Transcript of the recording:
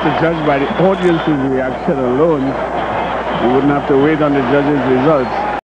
To judge by the audience's reaction alone. You wouldn't have to wait on the judge's results.